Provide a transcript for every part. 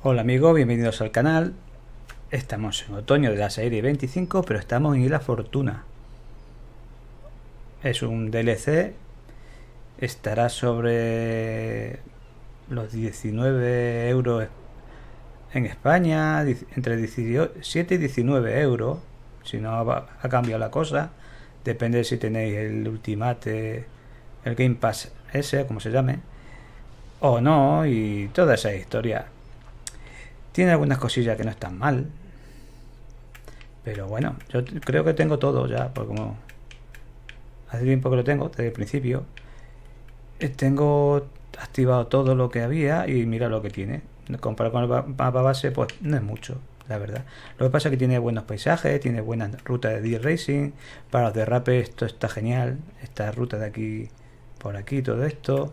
Hola amigos, bienvenidos al canal. Estamos en otoño de la serie 25, pero estamos en Isla Fortuna. Es un DLC. Estará sobre los 19 euros en España, entre 17 y 19 euros. Si no ha cambiado la cosa. Depende de si tenéis el Ultimate, el Game Pass ese, como se llame, o no, y toda esa historia tiene algunas cosillas que no están mal. Pero bueno, yo creo que tengo todo ya, porque como hace tiempo que lo tengo, desde el principio. Eh, tengo activado todo lo que había y mira lo que tiene. Comparado con el mapa base, pues no es mucho, la verdad. Lo que pasa es que tiene buenos paisajes, tiene buenas rutas de D-Racing. Para los derrapes esto está genial. Esta ruta de aquí por aquí, todo esto.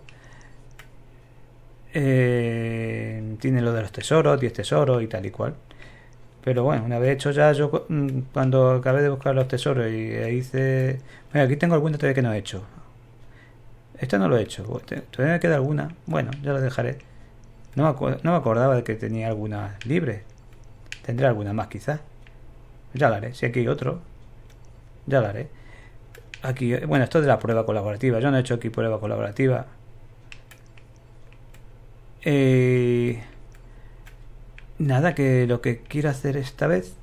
Eh, tiene lo de los tesoros, 10 tesoros y tal y cual. Pero bueno, una vez hecho ya, yo mm, cuando acabé de buscar los tesoros y hice... Bueno, aquí tengo alguna todavía que no he hecho. Esta no lo he hecho. Todavía me queda alguna. Bueno, ya la dejaré. No me, no me acordaba de que tenía alguna libre. Tendré alguna más quizás. Ya la haré. Si aquí hay otro, ya la haré. Aquí, bueno, esto es de la prueba colaborativa. Yo no he hecho aquí prueba colaborativa. Eh, nada, que lo que quiero hacer esta vez,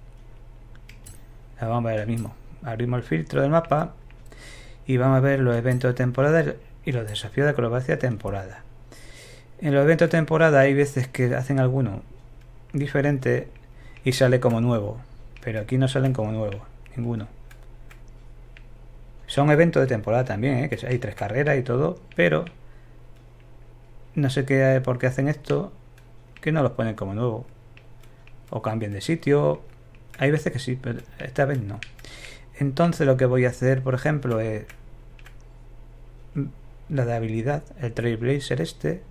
vamos a ver ahora mismo. Abrimos el filtro del mapa y vamos a ver los eventos de temporada y los desafíos de acrobacia temporada. En los eventos de temporada hay veces que hacen alguno diferente y sale como nuevo, pero aquí no salen como nuevo, ninguno. Son eventos de temporada también, ¿eh? que hay tres carreras y todo, pero no sé qué por qué hacen esto, que no los ponen como nuevo. O cambian de sitio. Hay veces que sí, pero esta vez no. Entonces lo que voy a hacer, por ejemplo, es la de habilidad, el Trailblazer este.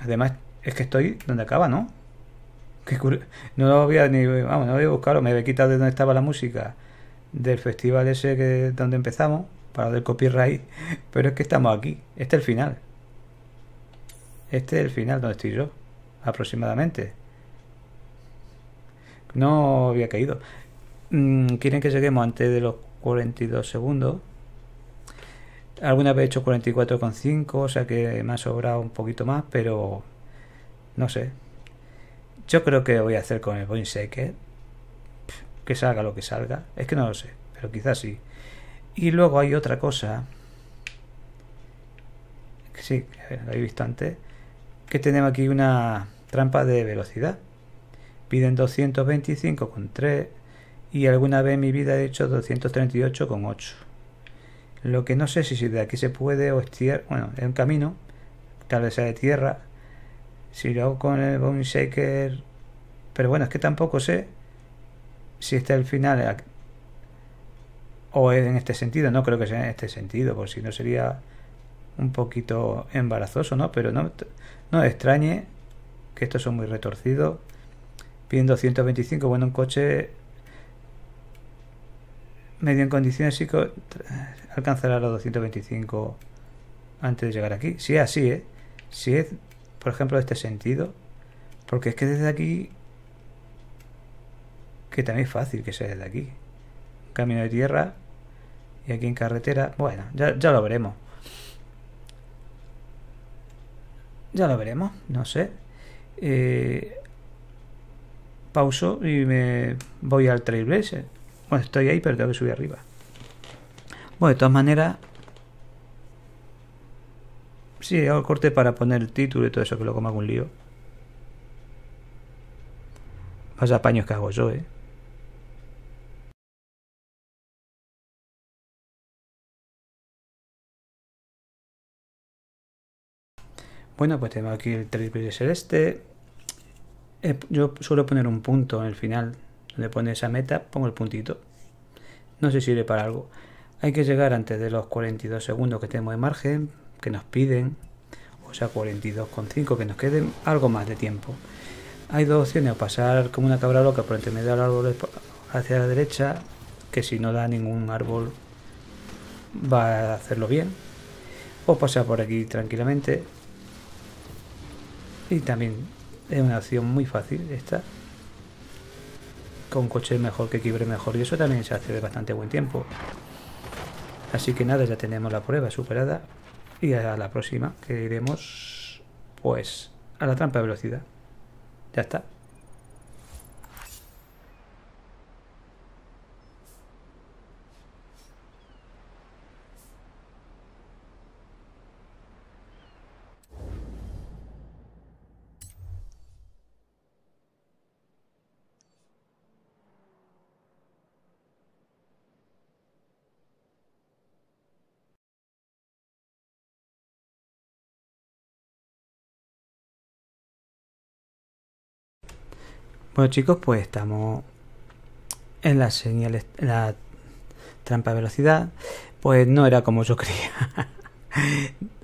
Además, es que estoy donde acaba, ¿no? no lo voy a ni vamos, no voy a buscarlo, me había quitado de donde estaba la música del festival ese que donde empezamos para del copyright, pero es que estamos aquí, este es el final. Este es el final donde estoy yo, aproximadamente. No había caído. Mm, quieren que lleguemos antes de los 42 segundos. Alguna vez he hecho 44,5, o sea que me ha sobrado un poquito más, pero no sé. Yo creo que voy a hacer con el Boeing Shaker. Que salga lo que salga. Es que no lo sé, pero quizás sí. Y luego hay otra cosa. Sí, lo he visto antes que tenemos aquí una trampa de velocidad. Piden 225,3 y alguna vez en mi vida he hecho 238,8. Lo que no sé si de aquí se puede o es tierra, bueno, es un camino, tal vez sea de tierra. Si lo hago con el Bone Shaker, pero bueno, es que tampoco sé si este es el final o es en este sentido. No creo que sea en este sentido, por si no sería un poquito embarazoso, ¿no? Pero no, no extrañe que estos son muy retorcidos. Piden 225, bueno, un coche medio en condiciones sí alcanzará los 225 antes de llegar aquí. Si es así, ¿eh? Si es, por ejemplo, este sentido, porque es que desde aquí, que también es fácil que sea desde aquí. Camino de tierra y aquí en carretera, bueno, ya, ya lo veremos. Ya lo veremos, no sé. Eh, pauso y me voy al Trailblazer. Bueno, estoy ahí, pero tengo que subir arriba. Bueno, de todas maneras, sí, hago el corte para poner el título y todo eso, que me hago un lío. Vaya paños que hago yo, eh. Bueno, pues tenemos aquí el triple celeste. Eh, yo suelo poner un punto en el final, donde pone esa meta, pongo el puntito. No sé si sirve para algo. Hay que llegar antes de los 42 segundos que tenemos de margen, que nos piden, o sea, 42,5, que nos quede algo más de tiempo. Hay dos opciones, o pasar como una cabra loca por entre medio del árbol hacia la derecha, que si no da ningún árbol va a hacerlo bien, o pasar por aquí tranquilamente. Y también es una opción muy fácil esta. Con coche mejor que quibre mejor y eso también se hace de bastante buen tiempo. Así que nada, ya tenemos la prueba superada. Y a la próxima que iremos pues a la trampa de velocidad. Ya está. Bueno chicos, pues estamos en la señal, la trampa de velocidad. Pues no era como yo creía.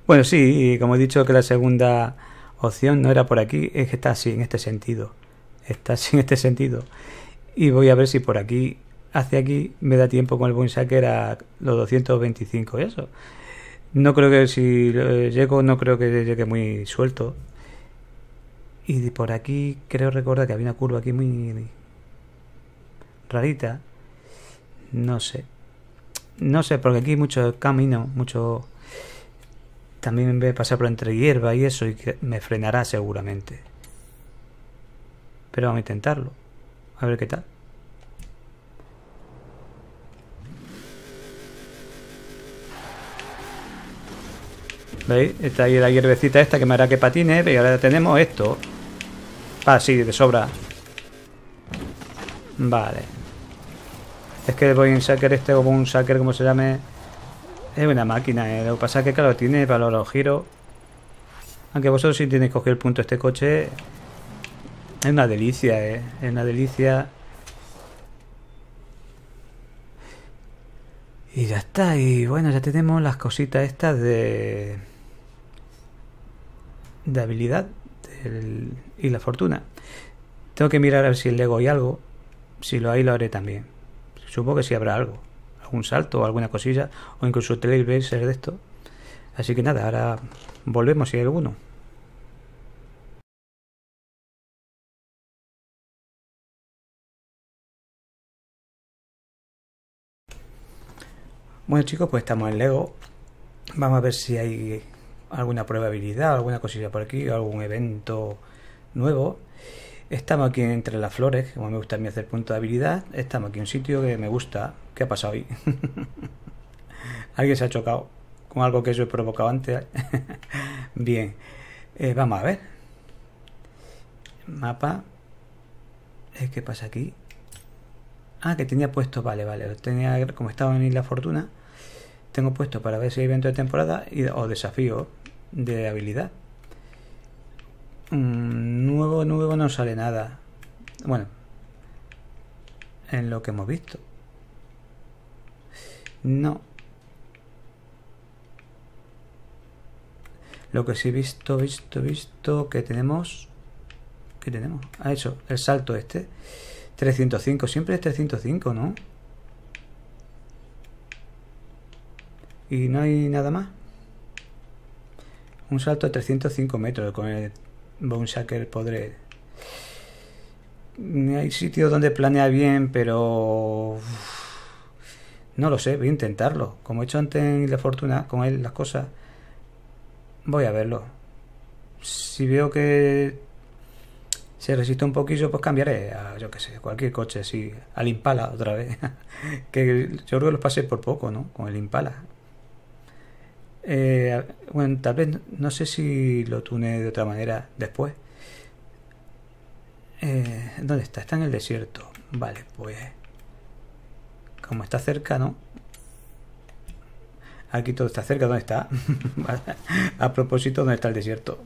bueno, sí, como he dicho que la segunda opción no era por aquí, es que está así, en este sentido. Está así en este sentido. Y voy a ver si por aquí, hacia aquí, me da tiempo con el saque a los 225 eso. No creo que si llego, no creo que llegue muy suelto. Y por aquí creo recordar que había una curva aquí muy rarita. No sé. No sé, porque aquí hay mucho camino, mucho... También voy a pasar por entre hierba y eso y que me frenará seguramente. Pero vamos a intentarlo. A ver qué tal. ¿Veis? Está ahí la hierbecita esta que me hará que patine. Y ahora tenemos esto. Ah, sí, de sobra. Vale. Es que voy sacker este como un sacker, como se llame. Es una máquina, ¿eh? Lo que pasa es que, claro, tiene para los giros. Aunque vosotros si tenéis coger el punto este coche. Es una delicia, ¿eh? Es una delicia. Y ya está. Y bueno, ya tenemos las cositas estas de... De habilidad y la fortuna. Tengo que mirar a ver si el Lego hay algo. Si lo hay, lo haré también. Supongo que si habrá algo. Algún salto alguna cosilla. O incluso ser de esto. Así que nada, ahora volvemos si hay alguno. Bueno chicos, pues estamos en Lego. Vamos a ver si hay alguna probabilidad, alguna cosilla por aquí, algún evento nuevo. Estamos aquí entre las flores, como me gusta a mí hacer punto de habilidad. Estamos aquí en un sitio que me gusta. ¿Qué ha pasado hoy? Alguien se ha chocado con algo que yo he provocado antes. Bien, eh, vamos a ver. Mapa. Eh, ¿Qué pasa aquí? Ah, que tenía puesto, vale, vale. Tenía, como estaba en Isla Fortuna, tengo puesto para ver si hay evento de temporada y, o desafío de habilidad. Mm, nuevo, nuevo no sale nada. Bueno, en lo que hemos visto. No. Lo que sí he visto, visto, visto que tenemos... ¿Qué tenemos? Ah, eso, el salto este. 305, siempre es 305, ¿no? Y no hay nada más. Un salto de 305 metros con el Bonesacker podré. Hay sitios donde planea bien, pero. No lo sé, voy a intentarlo. Como he hecho antes en La Fortuna, con él las cosas. Voy a verlo. Si veo que se resiste un poquillo, pues cambiaré a, yo que sé, cualquier coche así, al Impala otra vez. que yo creo que los pasé por poco, ¿no? Con el Impala. Eh, bueno, tal vez no sé si lo tune de otra manera después. Eh, ¿Dónde está? Está en el desierto. Vale, pues. Como está cerca, ¿no? Aquí todo está cerca. ¿Dónde está? a propósito, ¿dónde está el desierto?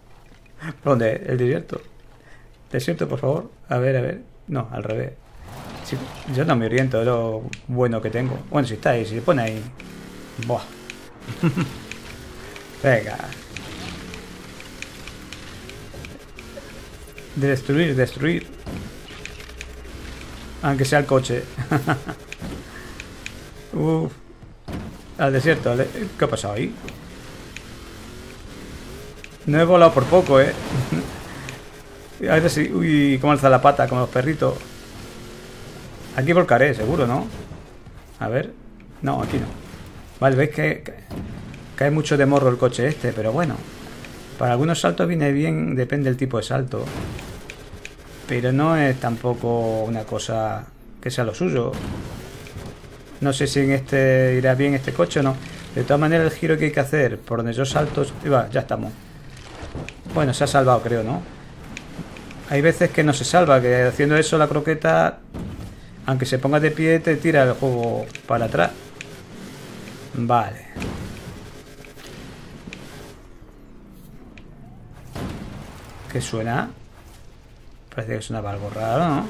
¿Dónde? ¿El desierto? ¿Desierto, por favor? A ver, a ver. No, al revés. yo no me oriento de lo bueno que tengo. Bueno, si está ahí, si se pone ahí. Buah. Venga. Destruir, destruir. Aunque sea el coche. Uf. Al desierto. ¿Qué ha pasado ahí? No he volado por poco, ¿eh? A ver si... Uy, cómo alza la pata, como los perritos. Aquí volcaré, seguro, ¿no? A ver. No, aquí no. Vale, veis que cae mucho de morro el coche este, pero bueno. Para algunos saltos viene bien, depende del tipo de salto. Pero no es tampoco una cosa que sea lo suyo. No sé si en este irá bien este coche o no. De todas maneras, el giro que hay que hacer por donde yo salto... ya estamos. Bueno, se ha salvado, creo, ¿no? Hay veces que no se salva, que haciendo eso la croqueta, aunque se ponga de pie, te tira el juego para atrás. Vale. ¿Qué suena? Parece que suena algo raro, ¿no?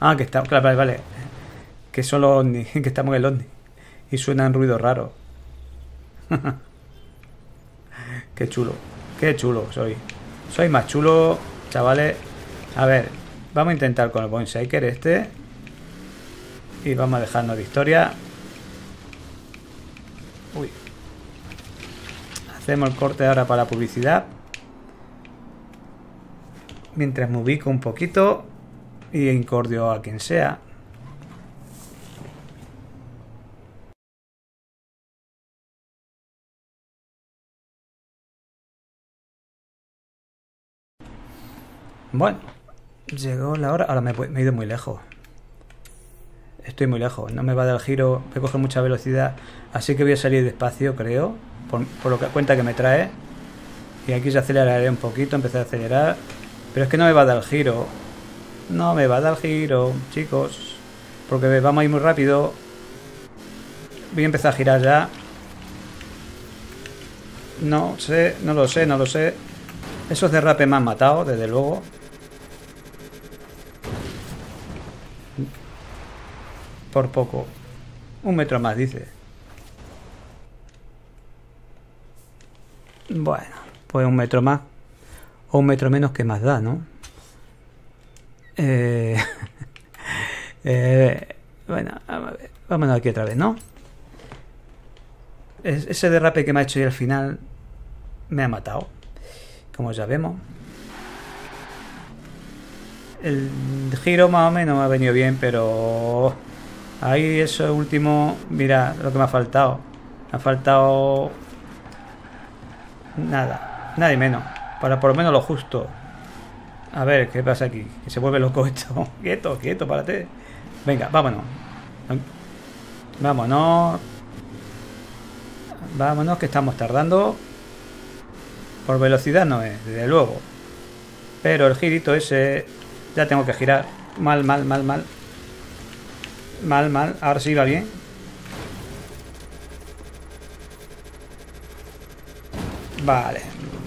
Ah, que está... Claro, vale, vale. Que son los ovni, que estamos en el ovni. Y suenan ruidos raros. Qué chulo. Qué chulo soy. Soy más chulo, chavales. A ver, vamos a intentar con el Boinsaker este. Y vamos a dejarnos de historia. Uy. Hacemos el corte ahora para la publicidad. Mientras me ubico un poquito. Y incordio a quien sea. Bueno, llegó la hora. Ahora me, he ido muy lejos. Estoy muy lejos. No me va a dar el giro. Me coge mucha velocidad. Así que voy a salir despacio, creo. Por, lo que cuenta que me trae. Y aquí se aceleraré un poquito. Empecé a acelerar. Pero es que no me va a dar el giro. No me va a dar el giro, chicos. Porque vamos a ir muy rápido. Voy a empezar a girar ya. No sé, no lo sé, no lo sé. Esos derrapes me han matado, desde luego. Por poco. Un metro más, dice. Bueno, pues un metro más. O un metro menos que más da, ¿no? Eh, eh, bueno, vámonos aquí otra vez, ¿no? ese derrape que me ha hecho y al final me ha matado. Como ya vemos. El giro más o menos me ha venido bien, pero Ahí eso último, mira lo que me ha faltado. Me ha faltado nada, y menos. Para por lo menos lo justo. A ver, ¿qué pasa aquí? Que se vuelve loco esto. quieto, quieto, párate. Venga, vámonos. Vámonos. Vámonos, que estamos tardando. Por velocidad no es, desde luego. Pero el girito ese... Ya tengo que girar. Mal, mal, mal, mal. Mal, mal. Ahora sí va bien. Vale,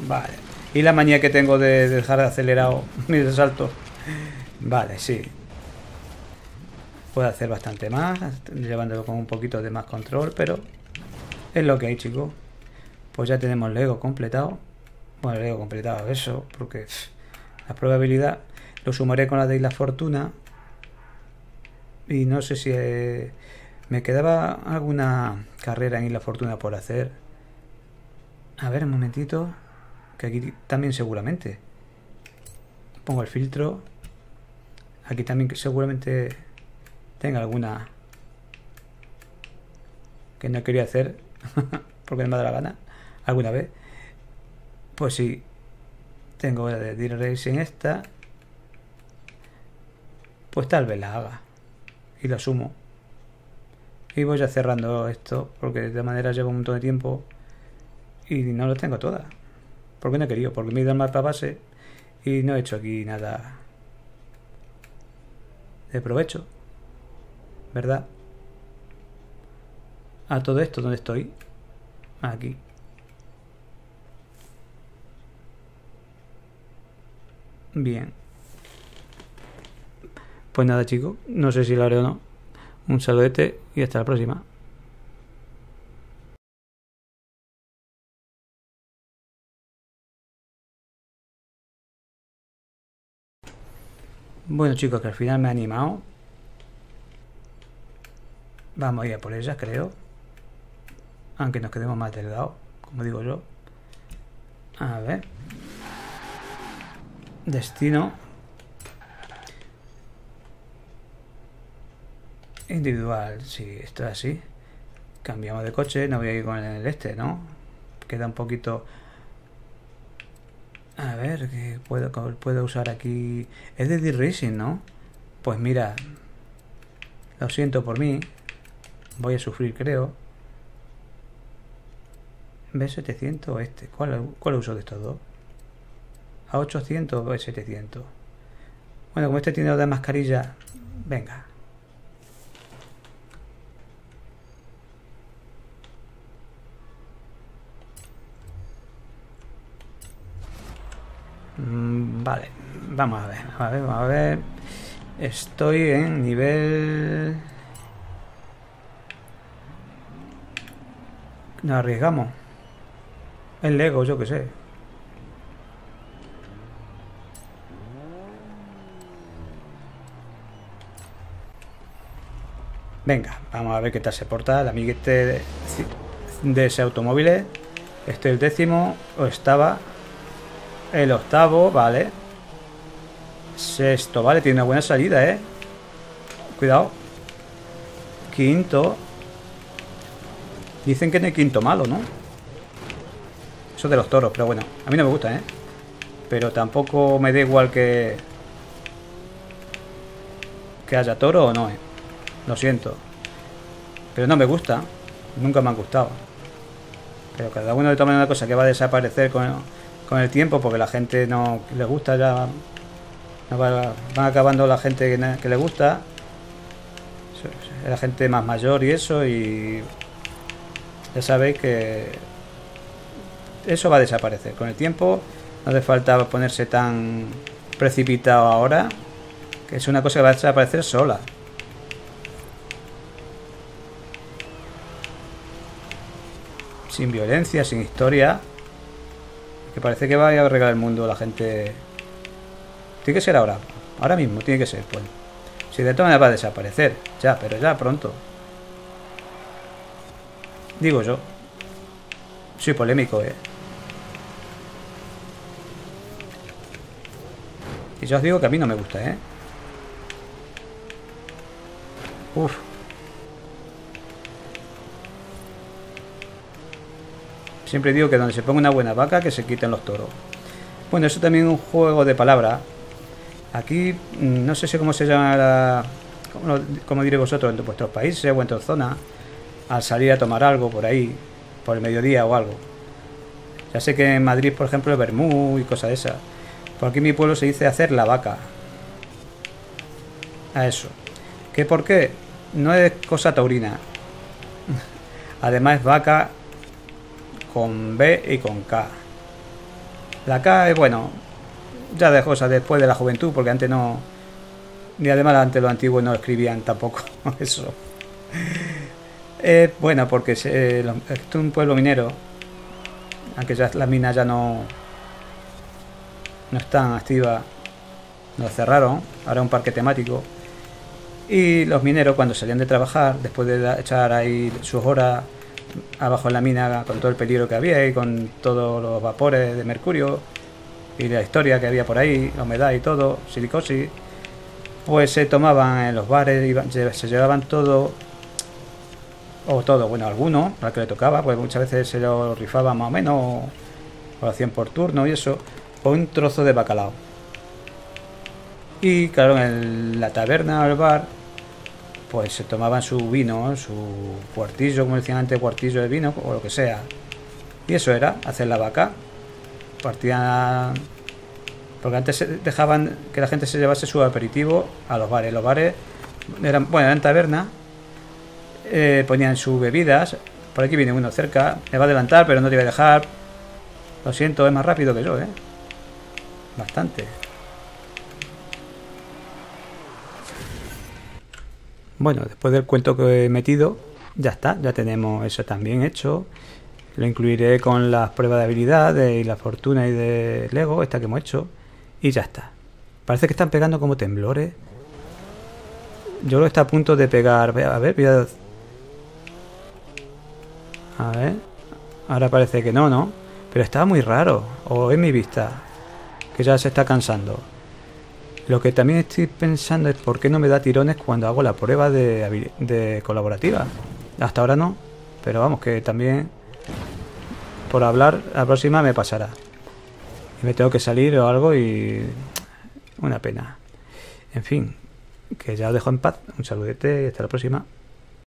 vale. Y la manía que tengo de dejar acelerado mi salto. Vale, sí. Puedo hacer bastante más, llevándolo con un poquito de más control, pero es lo que hay, chicos. Pues ya tenemos Lego completado. Bueno, Lego completado, eso, porque la probabilidad lo sumaré con la de la fortuna y no sé si eh, me quedaba alguna carrera en Isla Fortuna por hacer. A ver, un momentito. Que aquí también seguramente. Pongo el filtro. Aquí también seguramente tenga alguna que no quería hacer porque no me da la gana alguna vez. Pues sí, tengo la de Deal Racing esta. Pues tal vez la haga y lo sumo. Y voy ya cerrando esto porque de manera llevo un montón de tiempo y no lo tengo todas. ¿Por qué no he querido? Porque me he ido al mapa base y no he hecho aquí nada de provecho. ¿Verdad? A todo esto, ¿dónde estoy? Aquí. Bien. Pues nada, chicos. No sé si lo haré o no. Un saludete y hasta la próxima. Bueno chicos, que al final me he animado. Vamos a ir a por ellas, creo. Aunque nos quedemos más delgados, como digo yo. A ver. Destino. Individual, sí, esto es así. Cambiamos de coche, no voy a ir con el este, ¿no? Queda un poquito a ver, ¿qué puedo, puedo usar aquí? Es de D-Racing, ¿no? Pues mira, lo siento por mí. Voy a sufrir, creo. B700 o este. ¿Cuál, ¿Cuál uso de estos dos? ¿A 800 o B700? Bueno, como este tiene de mascarilla, venga. Vale, vamos a ver, a ver, vamos a ver. Estoy en nivel... Nos arriesgamos. El Lego, yo que sé. Venga, vamos a ver qué tal se porta el amiguete de, de ese automóvil. Este es el décimo, o estaba el octavo, vale. Sexto, vale, tiene una buena salida, ¿eh? Cuidado. Quinto. Dicen que es el quinto malo, ¿no? Eso de los toros, pero bueno, a mí no me gusta, ¿eh? Pero tampoco me da igual que... Que haya toro o no, ¿eh? Lo siento. Pero no me gusta. Nunca me han gustado. Pero cada uno le toma una cosa que va a desaparecer con con el tiempo porque la gente no le gusta ya van acabando la gente que, le gusta. La gente más mayor y eso y ya sabéis que eso va a desaparecer. Con el tiempo no hace falta ponerse tan precipitado ahora que es una cosa que va a desaparecer sola. Sin violencia, sin historia parece que va a arreglar el mundo la gente. Tiene que ser ahora. Ahora mismo tiene que ser, pues. Si de todas maneras va a desaparecer. Ya, pero ya pronto. Digo yo. Soy polémico, eh. Y ya os digo que a mí no me gusta, eh. Uf. Siempre digo que donde se ponga una buena vaca, que se quiten los toros. Bueno, eso también es un juego de palabra. Aquí, mm, no sé si cómo se llama, la, cómo, diré vosotros en vuestros países o en tu zona, al salir a tomar algo por ahí, por el mediodía o algo. Ya sé que en Madrid, por ejemplo, es y cosas de esas. Por aquí en mi pueblo se dice hacer la vaca. A eso. ¿Qué por qué? No es cosa taurina. Además es vaca con B y con K. La K es bueno, ya de cosas después de la juventud, porque antes no. Ni además antes los antiguos no escribían tampoco eso. bueno, porque es un pueblo minero, aunque ya las minas ya no, no están activas, nos cerraron, ahora un parque temático. Y los mineros cuando salían de trabajar, después de echar ahí sus horas abajo en la mina con todo el peligro que había y con todos los vapores de mercurio y la historia que había por ahí, la humedad y todo, silicosis, pues se tomaban en los bares, se llevaban todo, o todo, bueno, algunos, para que le tocaba, pues muchas veces se lo rifaban más o menos, o lo hacían por turno y eso, o un trozo de bacalao. Y claro, en la taberna o el bar pues se tomaban su vino, su cuartillo, como decían antes, cuartillo de vino o lo que sea. Y eso era hacer la vaca. Partían Porque antes dejaban que la gente se llevase su aperitivo a los bares. Los bares eran, bueno, eran tabernas, eh, ponían sus bebidas. Por aquí viene uno cerca, me va a adelantar, pero no te voy a dejar. Lo siento, es más rápido que yo, ¿eh? Bastante. Bueno, después del cuento que he metido, ya está, ya tenemos eso también hecho. Lo incluiré con las pruebas de habilidad y la fortuna y de Lego, esta que hemos hecho. Y ya está. Parece que están pegando como temblores. Yo que está a punto de pegar. A ver, voy a... Ver. Ahora parece que no, ¿no? Pero está muy raro. O es mi vista. Que ya se está cansando. Lo que también estoy pensando es por qué no me da tirones cuando hago la prueba de, colaborativa. Hasta ahora no. Pero vamos, que también... Por hablar, la próxima me pasará y me tengo que salir o algo y una pena. En fin, que ya os dejo en paz. Un saludete y hasta la próxima.